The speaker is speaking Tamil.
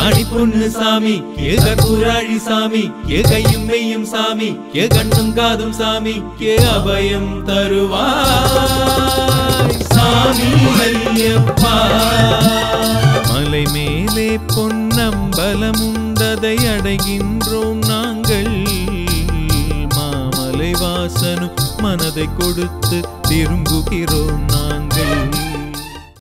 காணி பொண்ணு சாமி கே கற்பூராழி சாமி கே கையும் மெய்யும் சாமி கே கண்ணும் காதும் சாமி கே அபயம் தருவாய். சாமி ஐயப்பா. மலை மேலே பொன்னம்பலம் உண்டதை அடைகின்றோம் நாங்கள். மாமலை வாசனும் மனதை கொடுத்து திரும்புகிறோம் நாங்கள்.